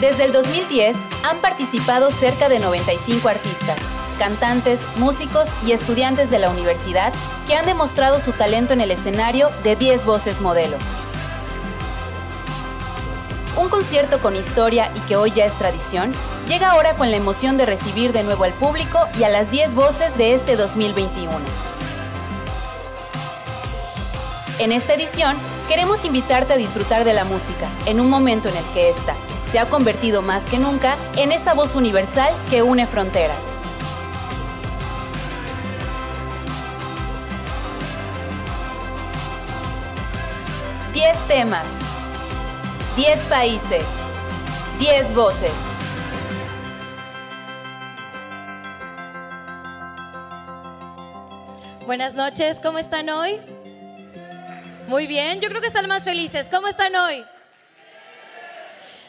Desde el 2010 han participado cerca de 95 artistas, cantantes, músicos y estudiantes de la universidad que han demostrado su talento en el escenario de 10 Voces Modelo. Un concierto con historia y que hoy ya es tradición, llega ahora con la emoción de recibir de nuevo al público y a las 10 voces de este 2021. En esta edición, queremos invitarte a disfrutar de la música en un momento en el que esta se ha convertido más que nunca en esa voz universal que une fronteras. Diez temas, diez países, diez voces. Buenas noches, ¿cómo están hoy? Muy bien, yo creo que están más felices. ¿Cómo están hoy?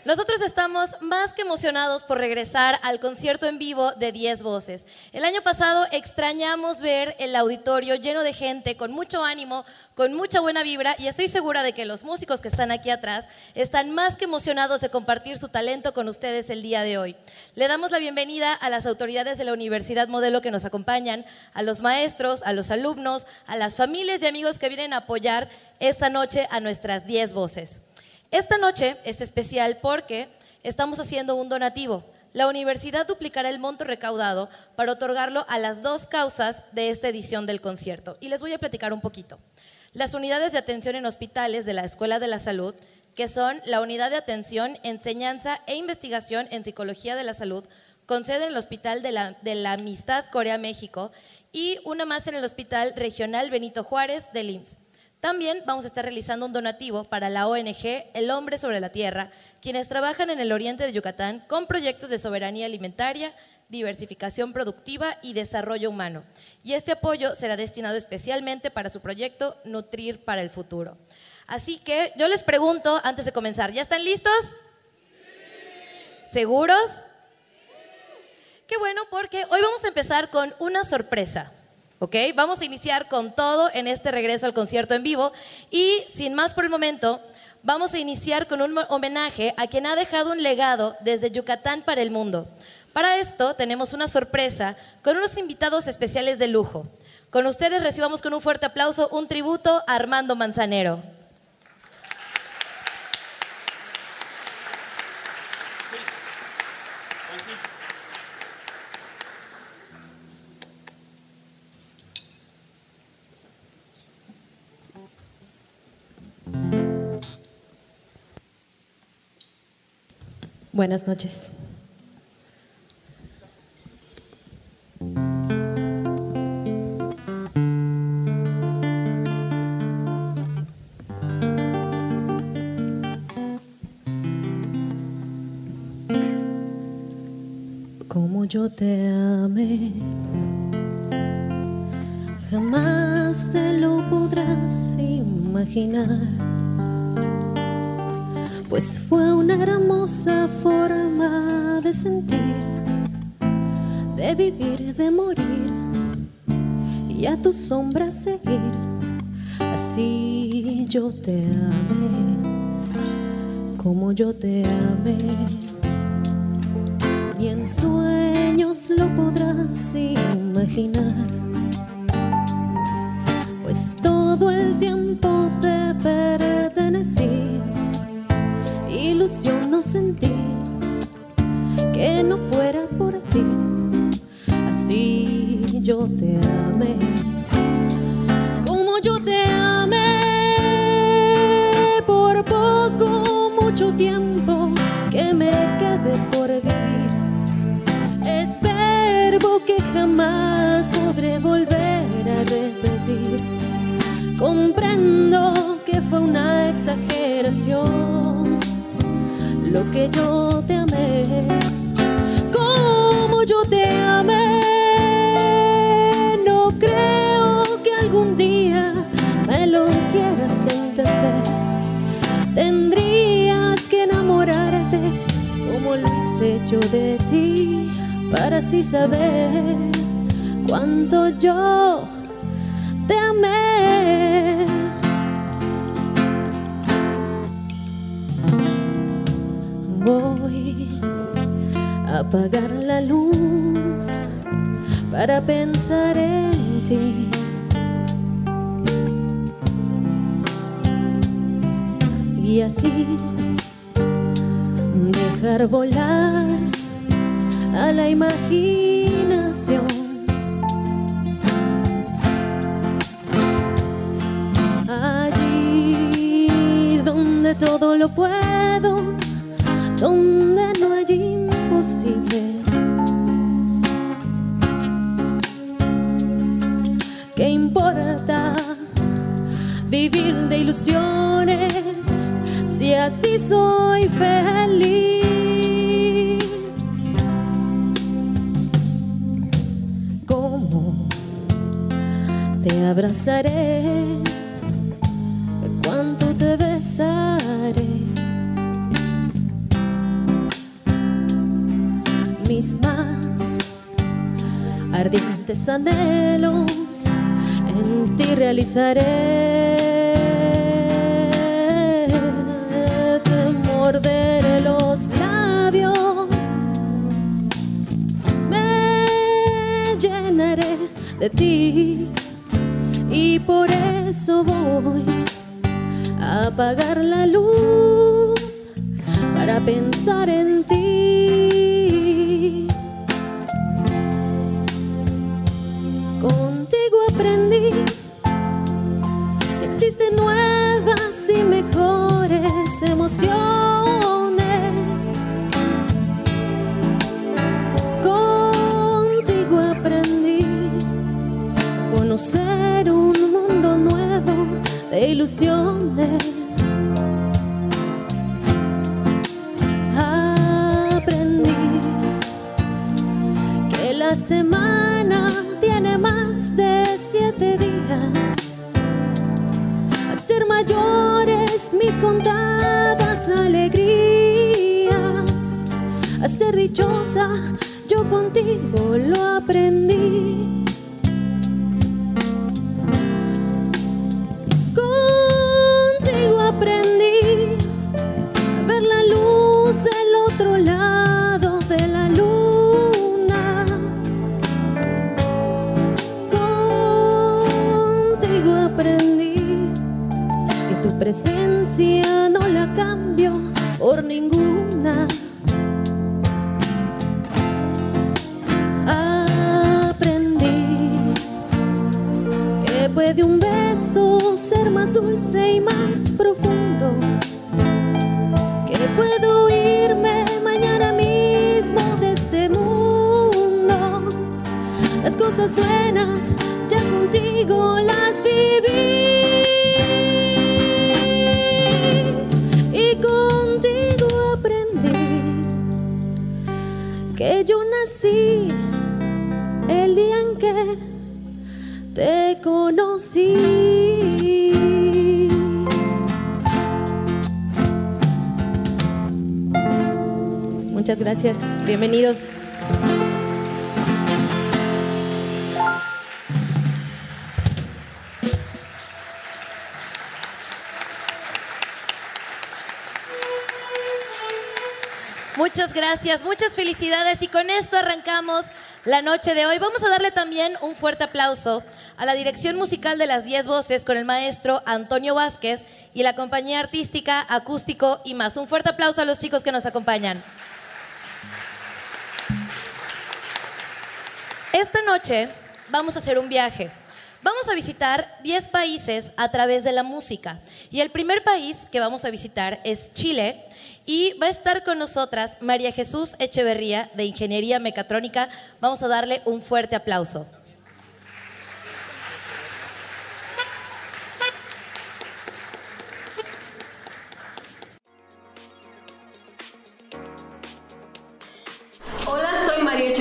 Nosotros estamos más que emocionados por regresar al concierto en vivo de 10 Voces. El año pasado extrañamos ver el auditorio lleno de gente, con mucho ánimo, con mucha buena vibra y estoy segura de que los músicos que están aquí atrás están más que emocionados de compartir su talento con ustedes el día de hoy. Le damos la bienvenida a las autoridades de la Universidad Modelo que nos acompañan, a los maestros, a los alumnos, a las familias y amigos que vienen a apoyar esta noche a nuestras 10 voces. Esta noche es especial porque estamos haciendo un donativo. La universidad duplicará el monto recaudado para otorgarlo a las dos causas de esta edición del concierto. Y les voy a platicar un poquito. Las unidades de atención en hospitales de la Escuela de la Salud, que son la Unidad de Atención, Enseñanza e Investigación en Psicología de la Salud, con sede en el Hospital de la, Amistad Corea-México y una más en el Hospital Regional Benito Juárez del IMSS. También vamos a estar realizando un donativo para la ONG El Hombre sobre la Tierra, quienes trabajan en el oriente de Yucatán con proyectos de soberanía alimentaria, diversificación productiva y desarrollo humano. Y este apoyo será destinado especialmente para su proyecto Nutrir para el Futuro. Así que yo les pregunto antes de comenzar, ¿ya están listos? ¿Seguros? Qué bueno porque hoy vamos a empezar con una sorpresa. ¿Ok? Vamos a iniciar con todo en este regreso al concierto en vivo y sin más por el momento, vamos a iniciar con un homenaje a quien ha dejado un legado desde Yucatán para el mundo. Para esto tenemos una sorpresa con unos invitados especiales de lujo. Con ustedes recibamos con un fuerte aplauso un tributo a Armando Manzanero. Buenas noches. Como yo te amé, jamás te lo podrás imaginar pues fue una hermosa forma de sentir, de vivir, de morir y a tu sombra seguir. Así yo te amé, como yo te amé, y en sueños lo podrás imaginar, pues todo el tiempo no sentí que no fuera por ti. Así yo te amé, como yo te amé, por poco, mucho tiempo que me quede por vivir. Es verbo que jamás podré volver a repetir. Comprendo que fue una exageración lo que yo te amé, como yo te amé. No creo que algún día me lo quieras entender. Tendrías que enamorarte como lo hice yo de ti, para así saber cuánto yo apagar la luz para pensar en ti. Y así dejar volar a la imaginación. todo lo puedo, donde ilusiones si así soy feliz? ¿Cómo te abrazaré? te besaré. Mis más ardientes anhelos en ti realizaré. Te morderé los labios, me llenaré de ti y por eso voy apagar la luz para pensar en ti. Contigo aprendí que existen nuevas y mejores emociones. Ilusiones. Aprendí que la semana tiene más de siete días. A ser mayores mis contadas alegrías. A ser dichosa yo contigo lo aprendí. Nací el día en que te conocí. Muchas gracias, bienvenidos. Muchas gracias, muchas felicidades y con esto arrancamos la noche de hoy. Vamos a darle también un fuerte aplauso a la dirección musical de las 10 voces con el maestro Antonio Vázquez y la compañía artística Acústico y más. Un fuerte aplauso a los chicos que nos acompañan. Esta noche vamos a hacer un viaje. Vamos a visitar 10 países a través de la música. Y el primer país que vamos a visitar es Chile y va a estar con nosotras María Jesús Echeverría de Ingeniería Mecatrónica. Vamos a darle un fuerte aplauso.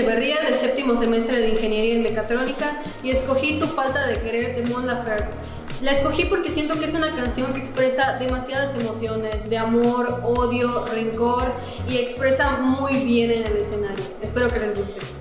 Echeverría del séptimo semestre de Ingeniería en Mecatrónica y escogí Tu falta de querer de Mon Laferte. La escogí porque siento que es una canción que expresa demasiadas emociones de amor, odio, rencor y expresa muy bien en el escenario. Espero que les guste.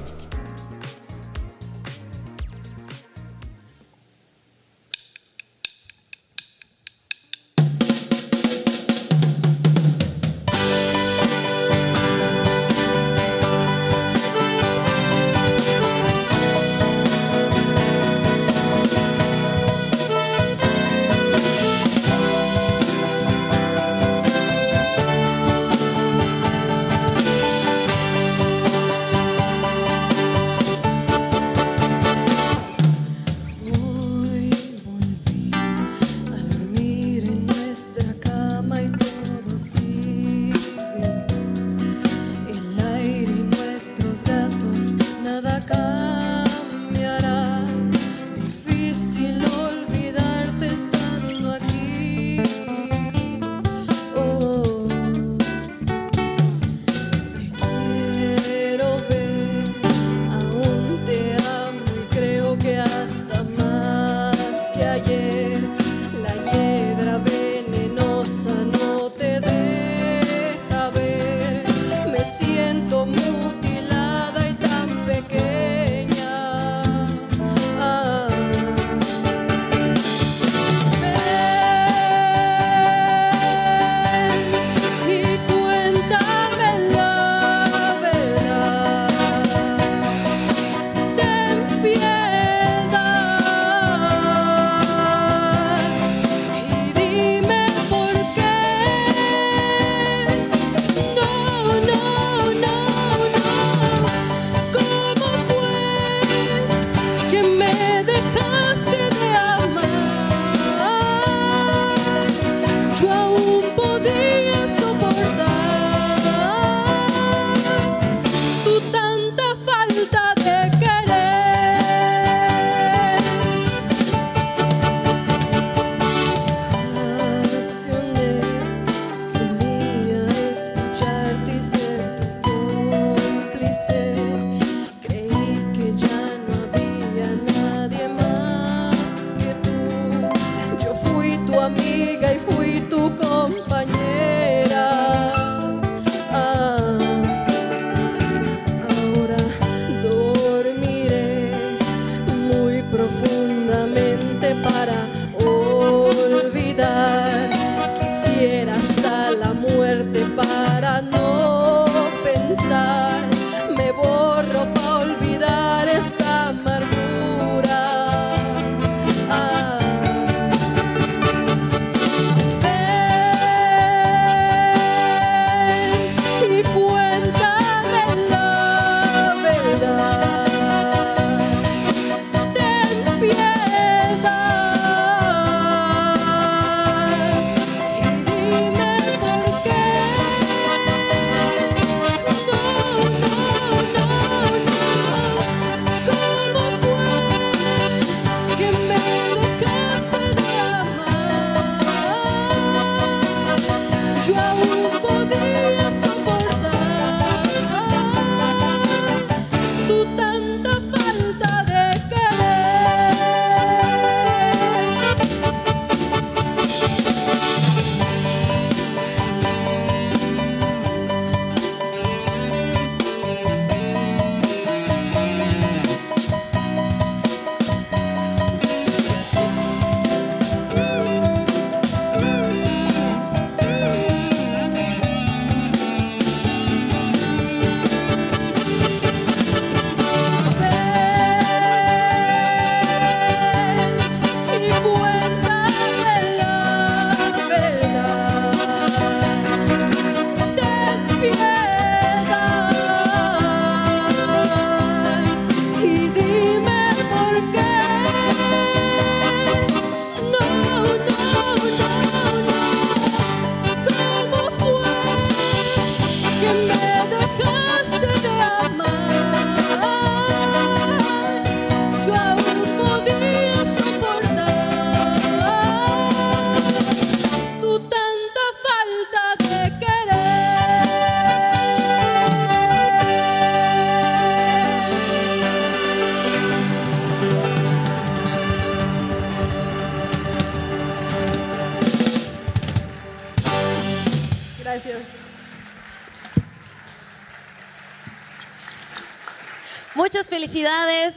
Felicidades,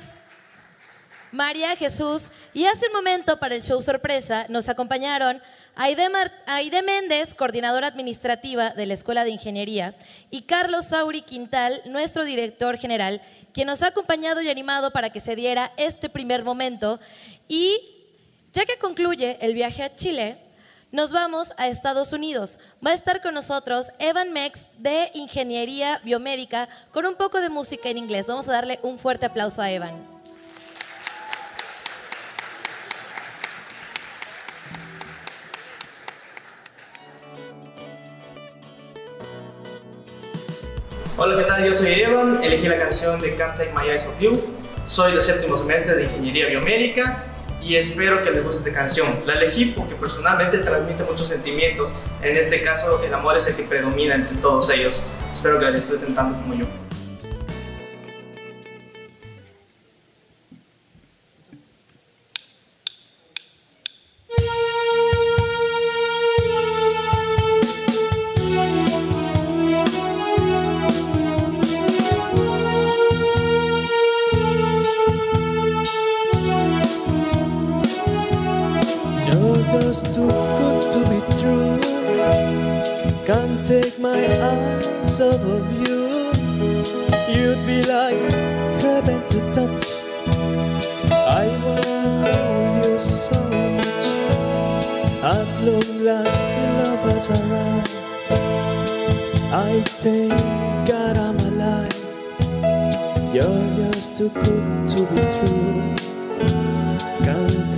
María Jesús. Y hace un momento para el show sorpresa nos acompañaron Aide, Mar- Méndez, coordinadora administrativa de la Escuela de Ingeniería, y Carlos Sauri Quintal, nuestro director general, quien nos ha acompañado y animado para que se diera este primer momento. Y ya que concluye el viaje a Chile, nos vamos a Estados Unidos. Va a estar con nosotros Evan Mex de Ingeniería Biomédica con un poco de música en inglés. Vamos a darle un fuerte aplauso a Evan. Hola, ¿qué tal? Yo soy Evan, elegí la canción de Can't Take My Eyes Off You. Soy de séptimo semestre de Ingeniería Biomédica y espero que les guste esta canción. La elegí porque personalmente transmite muchos sentimientos. En este caso, el amor es el que predomina entre todos ellos. Espero que la disfruten tanto como yo.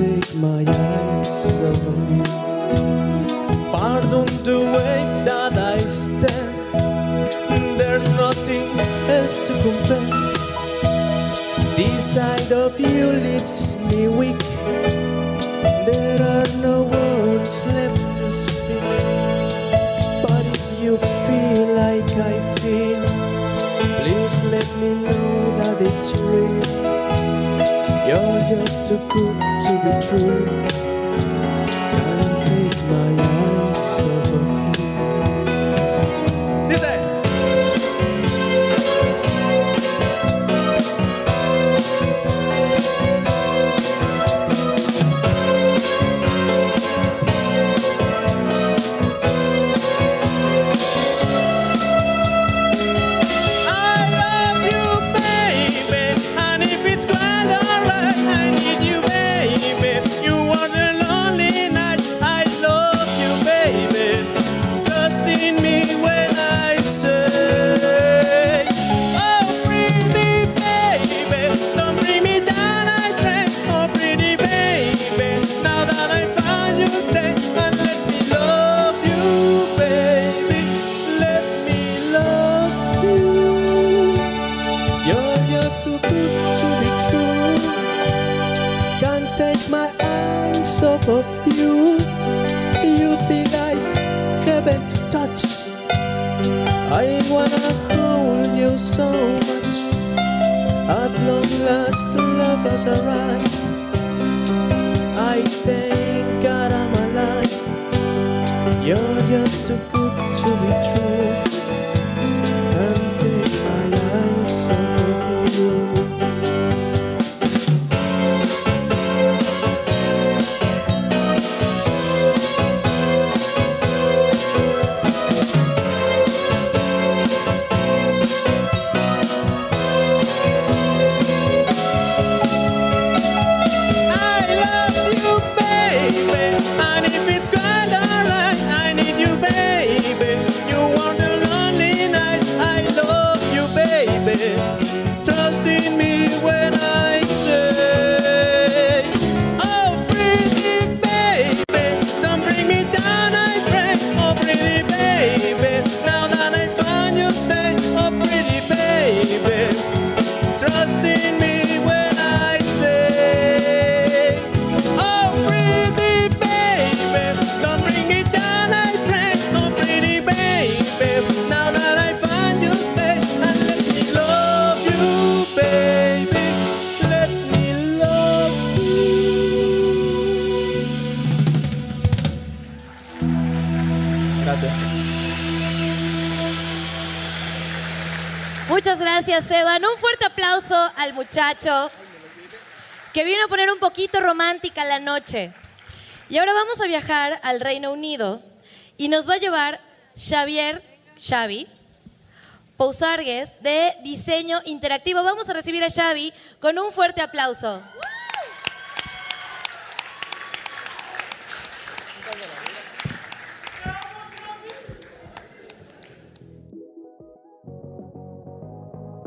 take my eyes off of you. Pardon the way that I stand. There's nothing else to compare. This side of you leaves me weak. There are no words left to speak. But if you feel like I feel, please let me know that it's real. You're just too good fool surround al muchacho que vino a poner un poquito romántica la noche. Y ahora vamos a viajar al Reino Unido y nos va a llevar Xavier Xavi Pousargues de Diseño Interactivo. Vamos a recibir a Xavi con un fuerte aplauso.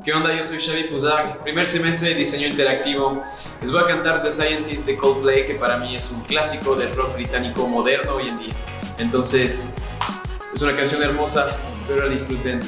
¿Qué onda? Yo soy Xavi Puzar, primer semestre de diseño interactivo. Les voy a cantar The Scientist de Coldplay, que para mí es un clásico del rock británico moderno hoy en día. Entonces, es una canción hermosa, espero la disfruten.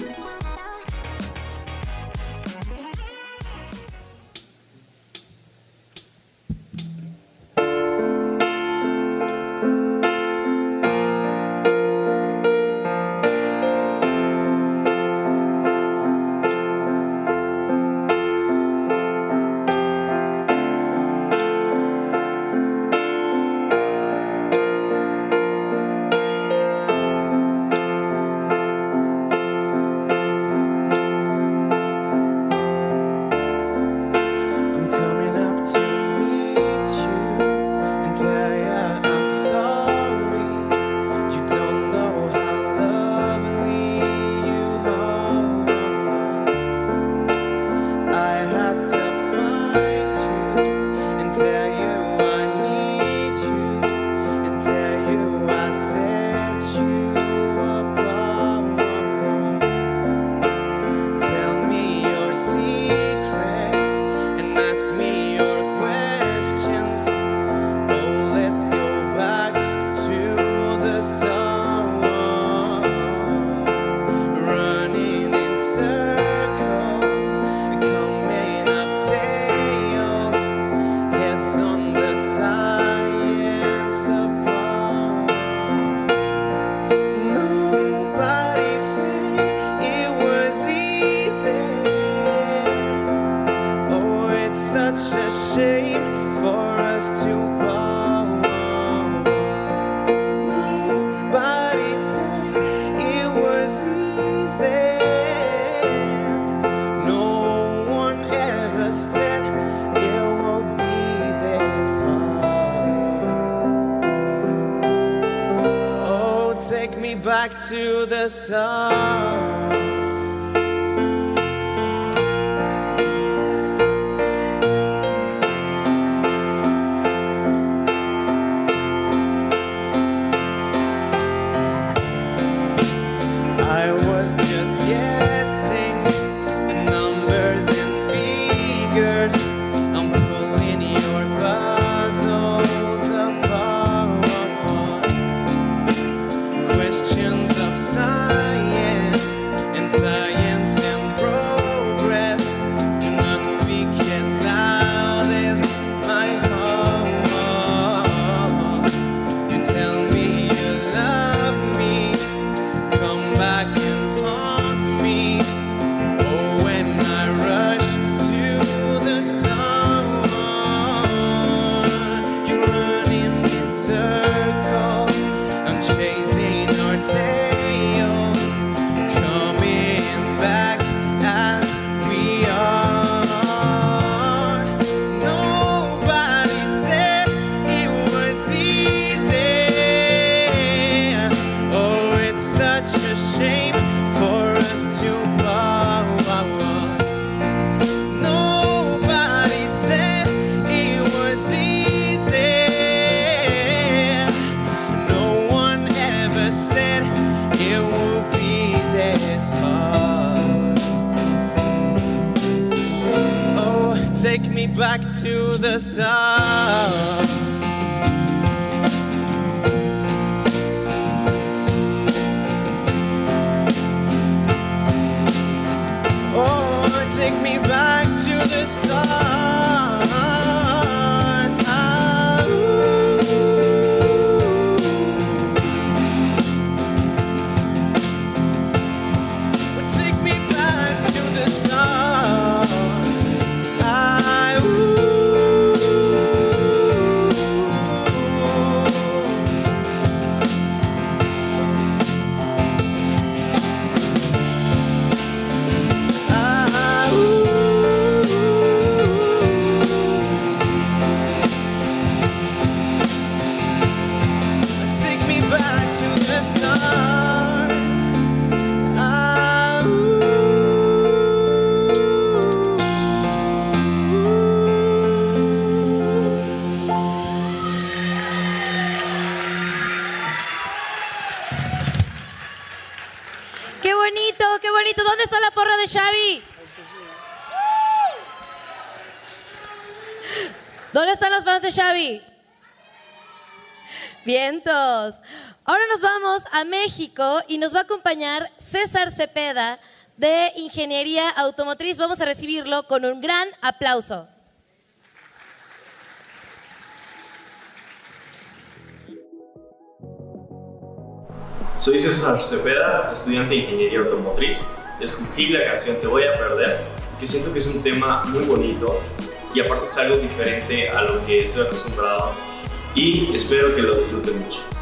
I was just guessing at numbers and figures. I'm pulling your puzzles apart. Questions of time. this time. Xavi. ¿Dónde están los fans de Xavi? Vientos. Ahora nos vamos a México y nos va a acompañar César Cepeda de Ingeniería Automotriz. Vamos a recibirlo con un gran aplauso. Soy César Cepeda, estudiante de Ingeniería Automotriz escogí la canción Te voy a perder, que siento que es un tema muy bonito y aparte es algo diferente a lo que estoy acostumbrado y espero que lo disfruten mucho.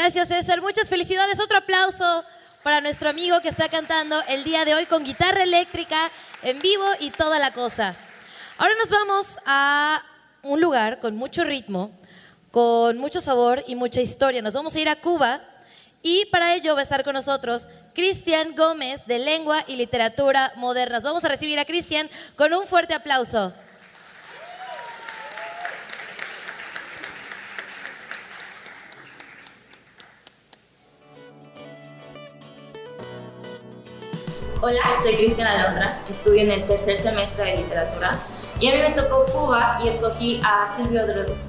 Gracias, César. Muchas felicidades. Otro aplauso para nuestro amigo que está cantando el día de hoy con guitarra eléctrica en vivo y toda la cosa. Ahora nos vamos a un lugar con mucho ritmo, con mucho sabor y mucha historia. Nos vamos a ir a Cuba y para ello va a estar con nosotros Cristian Gómez de Lengua y Literatura Modernas. Vamos a recibir a Cristian con un fuerte aplauso. Hola, soy Cristiana Alondra, estudio en el tercer semestre de literatura. Y a mí me tocó Cuba y escogí a Silvio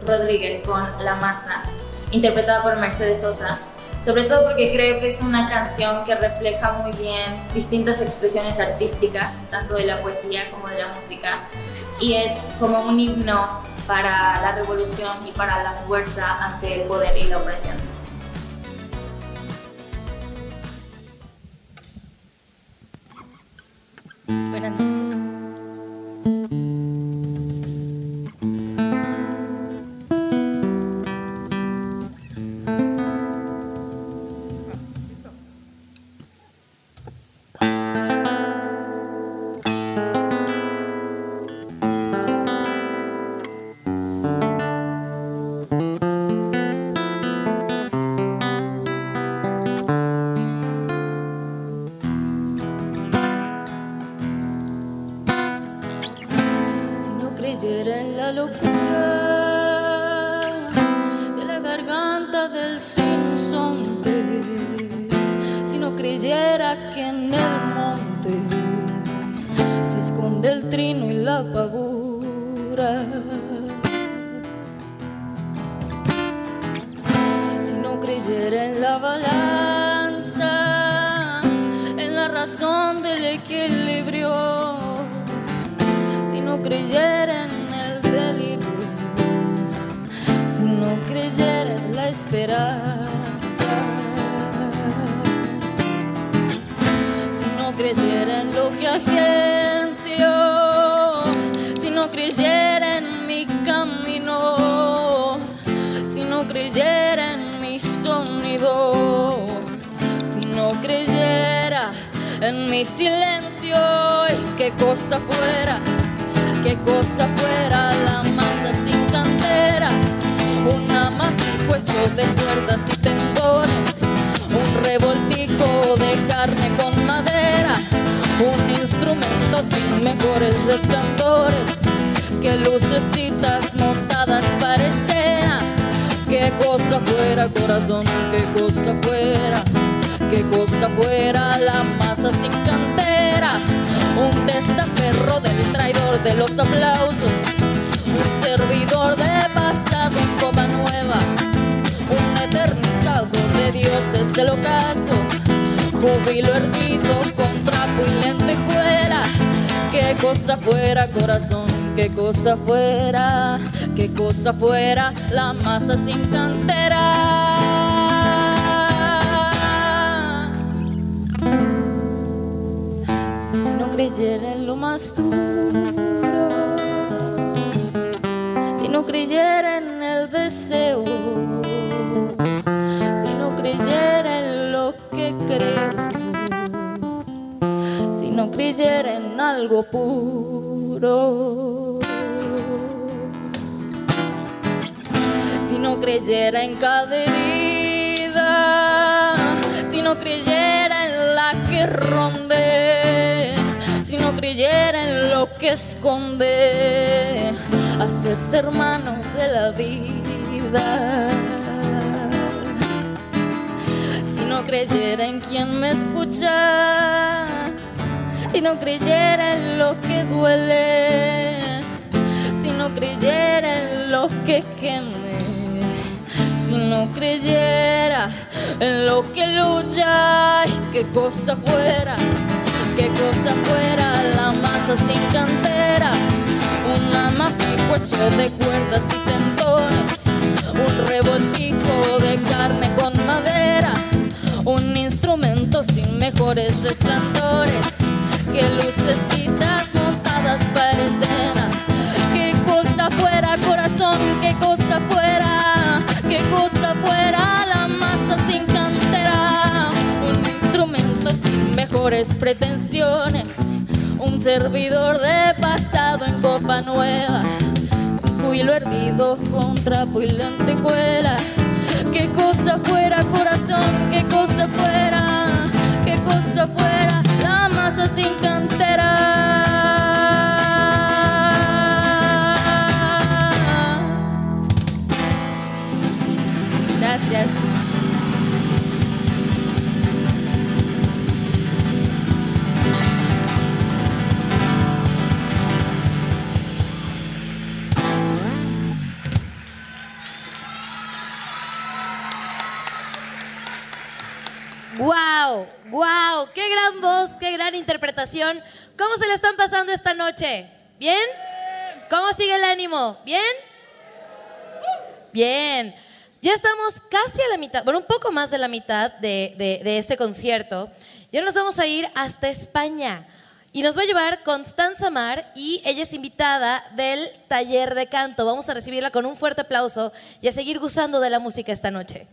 Rodríguez con La Masa, interpretada por Mercedes Sosa, sobre todo porque creo que es una canción que refleja muy bien distintas expresiones artísticas, tanto de la poesía como de la música, y es como un himno para la revolución y para la fuerza ante el poder y la opresión. Buenas noches. Qué cosa fuera, corazón, qué cosa fuera, qué cosa fuera la masa sin cantera. Si no creyera en lo más duro, si no creyera en el deseo, si no creyera en lo que creo no creyera en algo puro. Si no creyera en cada herida, si no creyera en la que ronde, si no creyera en lo que esconde, hacerse hermano de la vida si no creyera en quien me escucha, si no creyera en lo que duele, si no creyera en lo que queme, si no creyera en lo que lucha, ay, qué cosa fuera, qué cosa fuera la masa sin cantera, un amasijo hecho de cuerdas y tendones, un revoltijo de carne con madera, un instrumento sin mejores resplandores que lucecitas montadas para escena. Qué cosa fuera, corazón, qué cosa fuera, qué cosa fuera la masa sin cantera, un instrumento sin mejores pretensiones, un servidor de pasado en copa nueva. Hilo hervido con trapo y lentejuela. Qué cosa fuera, corazón, qué cosa fuera, qué cosa fuera, la masa sin cantera. Gracias. ¡Qué gran voz! ¡Qué gran interpretación! ¿Cómo se le están pasando esta noche? ¿Bien? ¿Cómo sigue el ánimo? ¿Bien? Bien. Ya estamos casi a la mitad, bueno, un poco más de la mitad de, de- de este concierto. Ya nos vamos a ir hasta España. Y nos va a llevar Constanza Mar y ella es invitada del taller de canto. Vamos a recibirla con un fuerte aplauso y a seguir gozando de la música esta noche.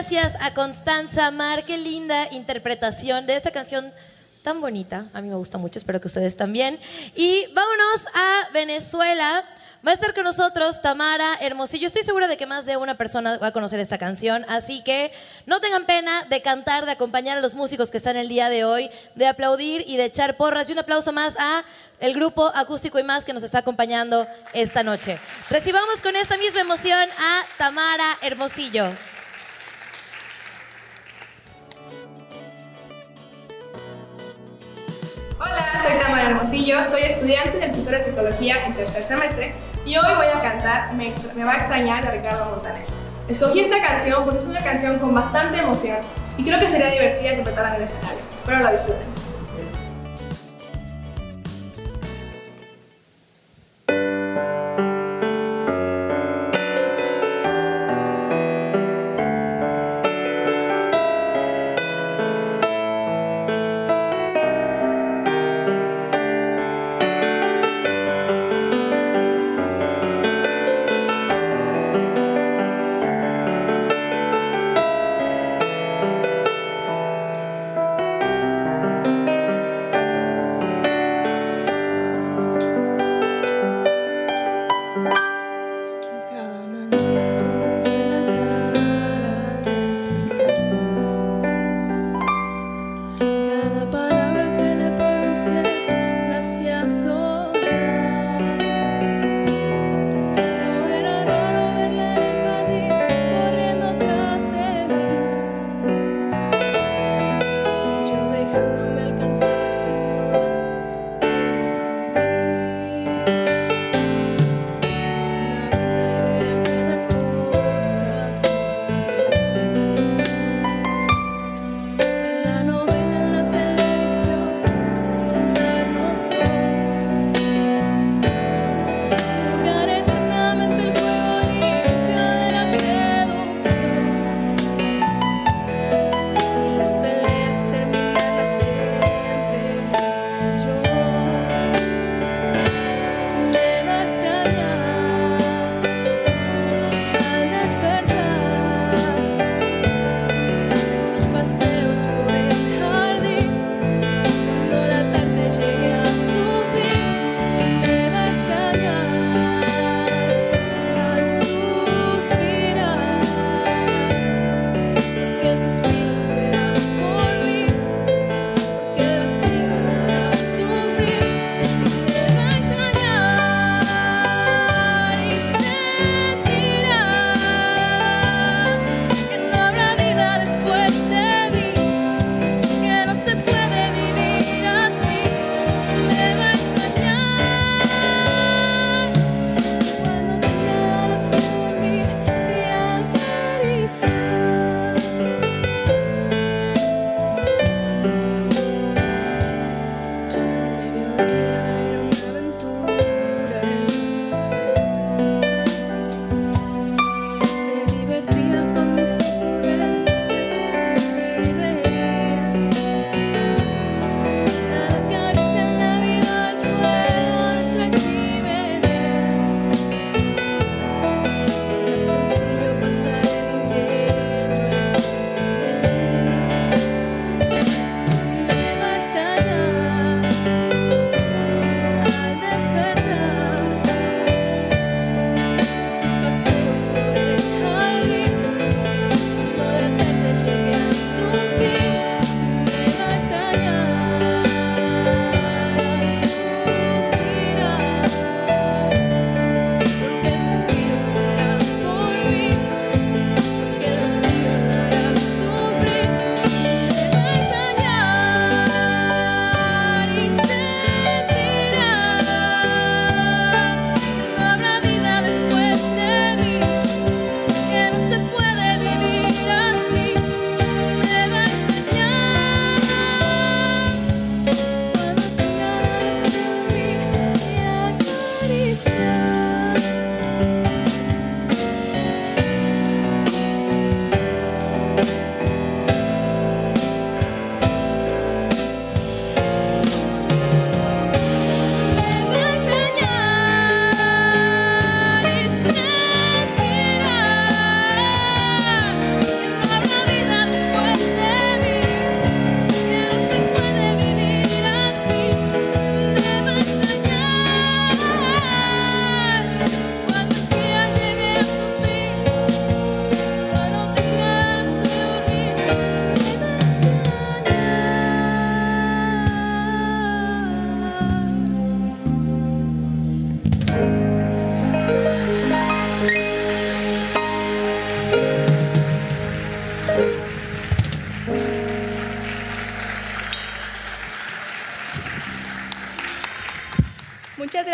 Gracias a Constanza Mar, qué linda interpretación de esta canción tan bonita. A mí me gusta mucho, espero que ustedes también. Y vámonos a Venezuela. Va a estar con nosotros Tamara Hermosillo. Estoy segura de que más de una persona va a conocer esta canción, así que no tengan pena de cantar, de acompañar a los músicos que están el día de hoy, de aplaudir y de echar porras. Y un aplauso más a el grupo acústico y más que nos está acompañando esta noche. Recibamos con esta misma emoción a Tamara Hermosillo. Hola, soy Tamara Hermosillo, soy estudiante del Instituto de Psicología en tercer semestre y hoy voy a cantar Me, va a extrañar de Ricardo Montaner. Escogí esta canción porque es una canción con bastante emoción y creo que sería divertida interpretarla en el escenario. Espero la disfruten.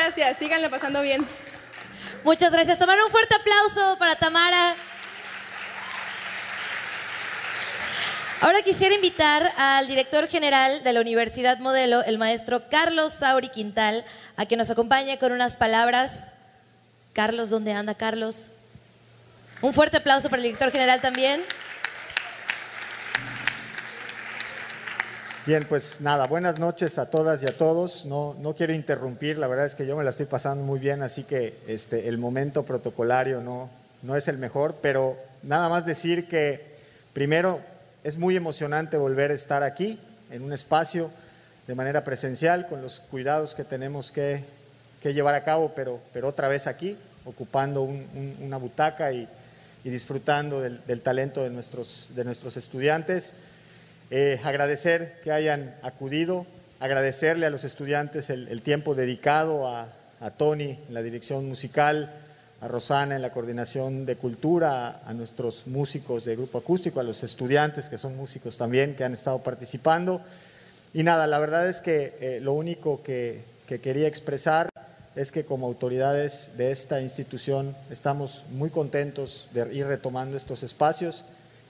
Gracias, síganle pasando bien. Muchas gracias. Tomar un fuerte aplauso para Tamara. Ahora quisiera invitar al director general de la Universidad Modelo, el maestro Carlos Sauri Quintal, a que nos acompañe con unas palabras. Carlos, ¿dónde anda Carlos? Un fuerte aplauso para el director general también. Bien, pues nada, buenas noches a todas y a todos. No, no quiero interrumpir, la verdad es que yo me la estoy pasando muy bien, así que este, el momento protocolario no, no es el mejor, pero nada más decir que primero es muy emocionante volver a estar aquí en un espacio de manera presencial con los cuidados que tenemos que, que llevar a cabo, pero, pero otra vez aquí, ocupando un- un- una butaca y, y disfrutando del, del talento de nuestros, de nuestros estudiantes. Eh, agradecer que hayan acudido, agradecerle a los estudiantes el, tiempo dedicado a, Tony en la dirección musical, a Rosana en la coordinación de cultura, a, nuestros músicos de grupo acústico, a los estudiantes que son músicos también que han estado participando. Y nada, la verdad es que eh, lo único que quería expresar es que como autoridades de esta institución estamos muy contentos de ir retomando estos espacios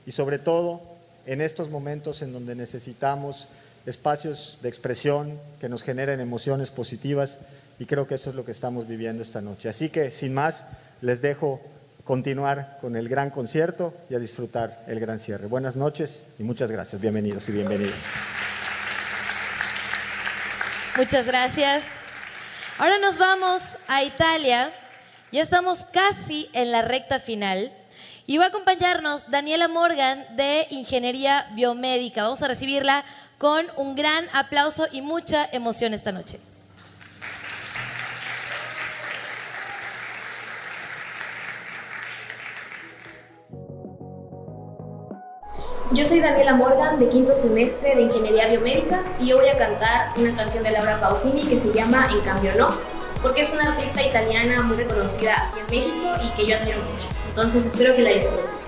y sobre todo en estos momentos en donde necesitamos espacios de expresión que nos generen emociones positivas y creo que eso es lo que estamos viviendo esta noche. Así que sin más, les dejo continuar con el gran concierto y a disfrutar el gran cierre. Buenas noches y muchas gracias. Bienvenidos y bienvenidas. Muchas gracias. Ahora nos vamos a Italia. Ya estamos casi en la recta final. Y va a acompañarnos Daniela Morgan de Ingeniería Biomédica. Vamos a recibirla con un gran aplauso y mucha emoción esta noche. Yo soy Daniela Morgan, de quinto semestre de Ingeniería Biomédica, y yo voy a cantar una canción de Laura Pausini que se llama En cambio no, porque es una artista italiana muy reconocida en México y que yo admiro mucho. Entonces espero que la disfruten.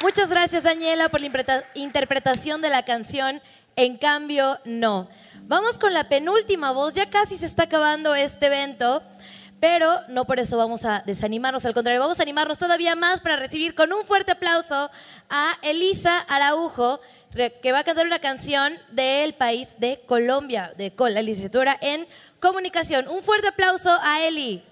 Muchas gracias Daniela por la interpreta- interpretación de la canción En cambio, no. Vamos con la penúltima voz, ya casi se está acabando este evento, pero no por eso vamos a desanimarnos, al contrario, vamos a animarnos todavía más para recibir con un fuerte aplauso a Elisa Araujo, que va a cantar una canción del país de Colombia, de la licenciatura en comunicación. Un fuerte aplauso a Eli.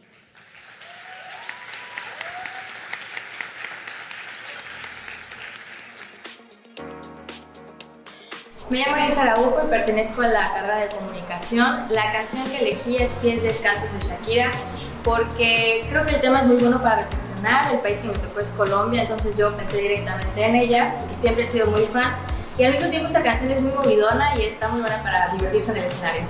Me llamo Elisa Araujo y pertenezco a la carrera de comunicación. La canción que elegí es Pies Descalzos de Shakira porque creo que el tema es muy bueno para reflexionar. El país que me tocó es Colombia, entonces yo pensé directamente en ella, porque siempre he sido muy fan. Y al mismo tiempo esta canción es muy movidona y está muy buena para divertirse en el escenario.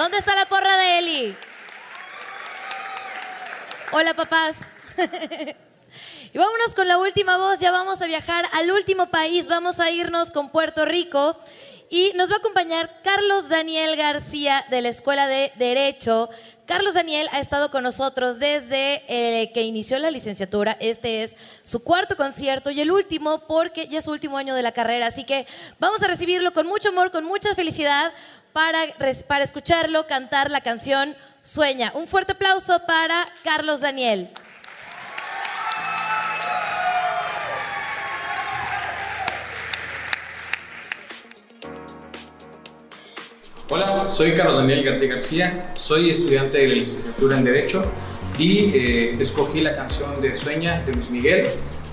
¿Dónde está la porra de Eli? Hola, papás. y vámonos con la última voz. Ya vamos a viajar al último país. Vamos a irnos con Puerto Rico. Y nos va a acompañar Carlos Daniel García de la Escuela de Derecho. Carlos Daniel ha estado con nosotros desde eh, que inició la licenciatura. Este es su cuarto concierto y el último porque ya es su último año de la carrera. Así que vamos a recibirlo con mucho amor, con mucha felicidad para, escucharlo cantar la canción Sueña. Un fuerte aplauso para Carlos Daniel. Hola, soy Carlos Daniel García García, soy estudiante de la licenciatura en Derecho y eh, escogí la canción de Sueña de Luis Miguel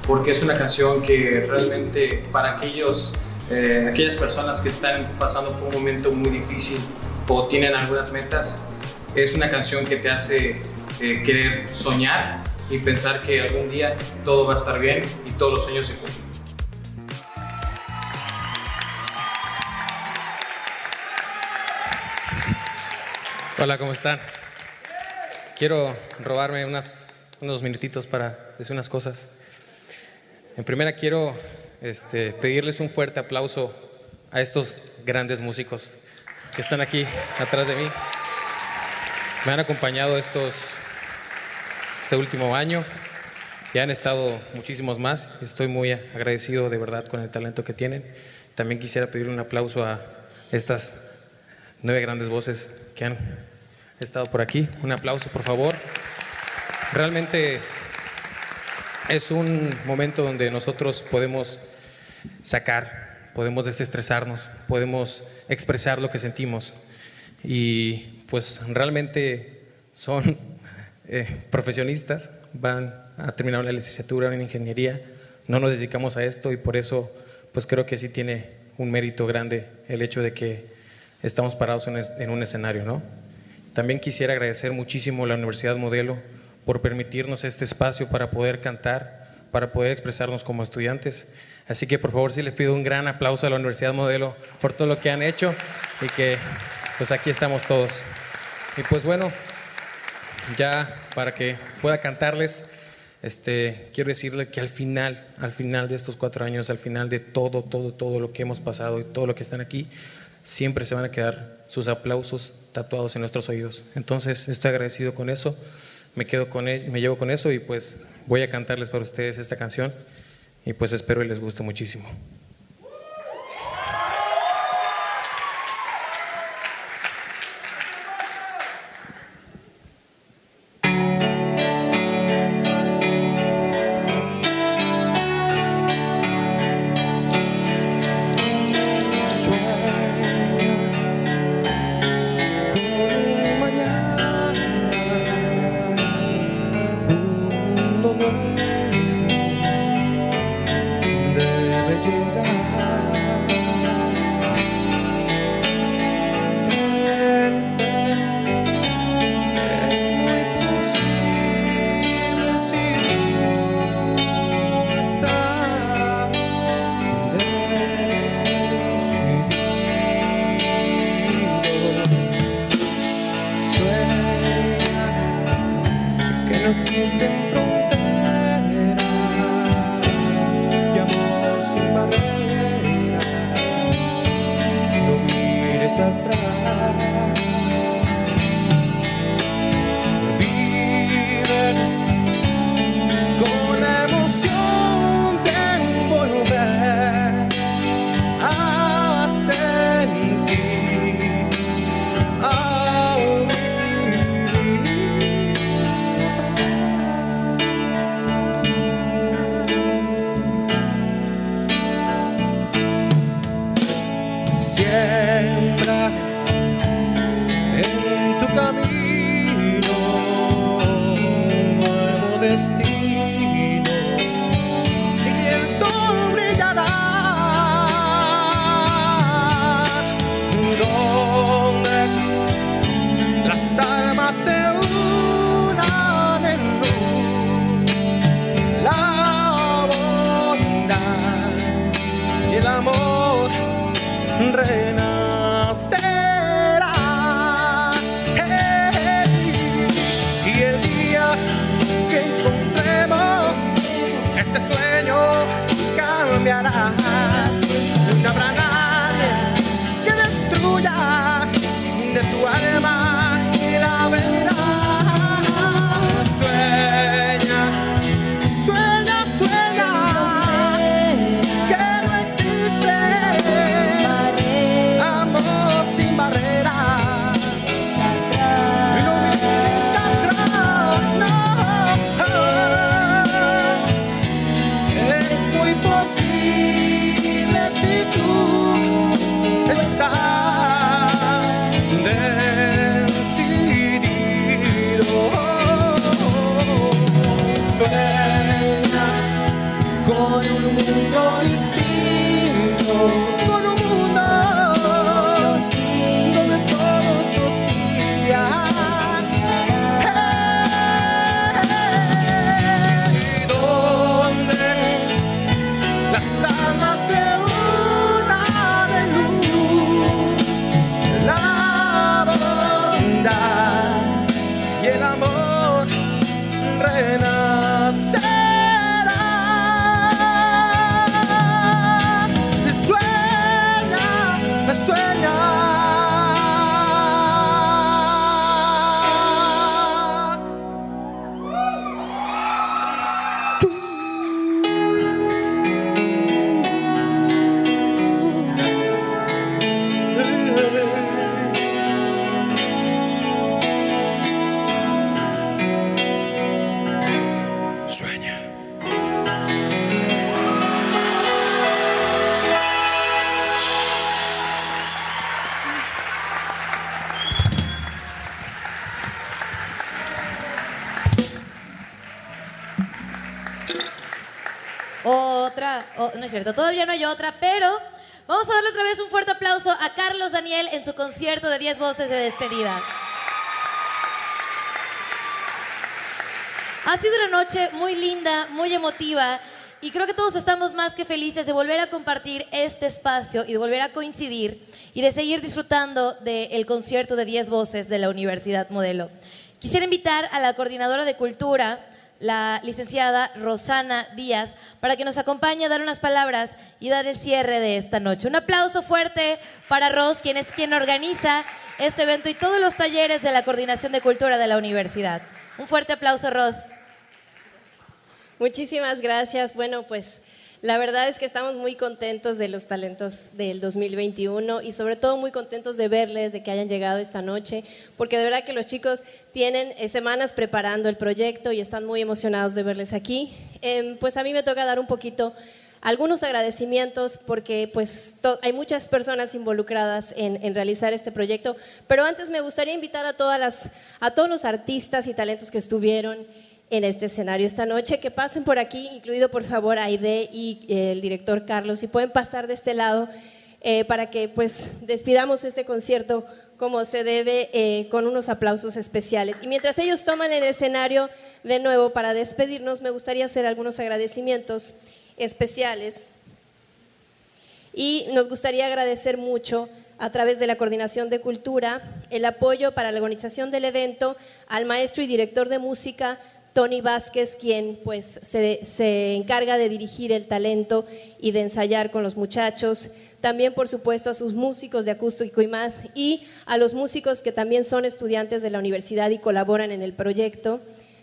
porque es una canción que realmente para aquellos, eh, aquellas personas que están pasando por un momento muy difícil o tienen algunas metas, es una canción que te hace eh, querer soñar y pensar que algún día todo va a estar bien y todos los sueños se cumplen. Hola, ¿cómo están? Quiero robarme unas- unos minutitos para decir unas cosas. En primera quiero este, pedirles un fuerte aplauso a estos grandes músicos que están aquí atrás de mí. Me han acompañado estos, este último año y han estado muchísimos más. Estoy muy agradecido de verdad con el talento que tienen. También quisiera pedirle un aplauso a estas nueve grandes voces que han estado por aquí. Un aplauso, por favor. Realmente es un momento donde nosotros podemos sacar, podemos desestresarnos, podemos expresar lo que sentimos. Y pues realmente son eh, profesionistas, van a terminar una licenciatura en ingeniería, no nos dedicamos a esto y por eso pues creo que sí tiene un mérito grande el hecho de que estamos parados en, en un escenario, ¿no? También quisiera agradecer muchísimo a la Universidad Modelo por permitirnos este espacio para poder cantar, para poder expresarnos como estudiantes. Así que por favor sí les pido un gran aplauso a la Universidad Modelo por todo lo que han hecho y que pues aquí estamos todos. Y pues bueno, ya para que pueda cantarles, este, quiero decirle que al final, al final de estos cuatro años, al final de todo, todo, todo lo que hemos pasado y todo lo que están aquí, siempre se van a quedar sus aplausos tatuados en nuestros oídos. Entonces, estoy agradecido con eso, me quedo con me llevo con eso y pues voy a cantarles para ustedes esta canción y pues espero que les guste muchísimo. Mires atrás. Otra vez un fuerte aplauso a Carlos Daniel en su concierto de 10 voces de despedida. Ha sido una noche muy linda, muy emotiva y creo que todos estamos más que felices de volver a compartir este espacio y de volver a coincidir y de seguir disfrutando del concierto de 10 voces de la Universidad Modelo. Quisiera invitar a la coordinadora de cultura, la licenciada Rosana Díaz, para que nos acompañe a dar unas palabras y dar el cierre de esta noche. Un aplauso fuerte para Ros, quien es quien organiza este evento y todos los talleres de la Coordinación de Cultura de la Universidad. Un fuerte aplauso, Ros. Muchísimas gracias. Bueno, pues la verdad es que estamos muy contentos de los talentos del 2021 y sobre todo muy contentos de verles, de que hayan llegado esta noche, porque de verdad que los chicos tienen eh, semanas preparando el proyecto y están muy emocionados de verles aquí. Em, pues a mí me toca dar un poquito algunos agradecimientos porque pues hay muchas personas involucradas en, en realizar este proyecto, pero antes me gustaría invitar a, todas las, a todos los artistas y talentos que estuvieron en este escenario esta noche, que pasen por aquí, incluido por favor Aide y eh, el director Carlos, si pueden pasar de este lado eh, para que pues despidamos este concierto como se debe eh, con unos aplausos especiales. Y mientras ellos toman el escenario de nuevo para despedirnos, me gustaría hacer algunos agradecimientos especiales y nos gustaría agradecer mucho a través de la Coordinación de Cultura el apoyo para la organización del evento al maestro y director de música Tony Vázquez, quien pues se, se encarga de dirigir el talento y de ensayar con los muchachos. También, por supuesto, a sus músicos de acústico y más, y a los músicos que también son estudiantes de la universidad y colaboran en el proyecto.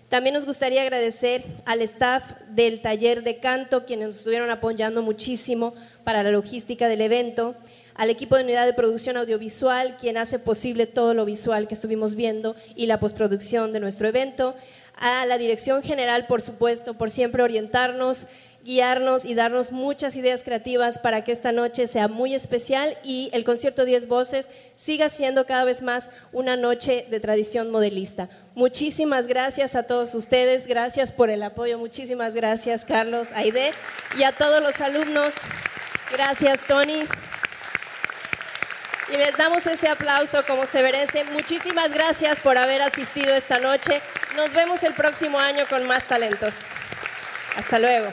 También nos gustaría agradecer al staff del taller de canto, quienes nos estuvieron apoyando muchísimo para la logística del evento, al equipo de unidad de producción audiovisual, quien hace posible todo lo visual que estuvimos viendo y la postproducción de nuestro evento, a la dirección general, por supuesto, por siempre orientarnos, guiarnos y darnos muchas ideas creativas para que esta noche sea muy especial y el concierto 10 Voces siga siendo cada vez más una noche de tradición modelista. Muchísimas gracias a todos ustedes, gracias por el apoyo, muchísimas gracias Carlos, Aide y a todos los alumnos. Gracias Tony. Y les damos ese aplauso como se merece. Muchísimas gracias por haber asistido esta noche. Nos vemos el próximo año con más talentos. Hasta luego.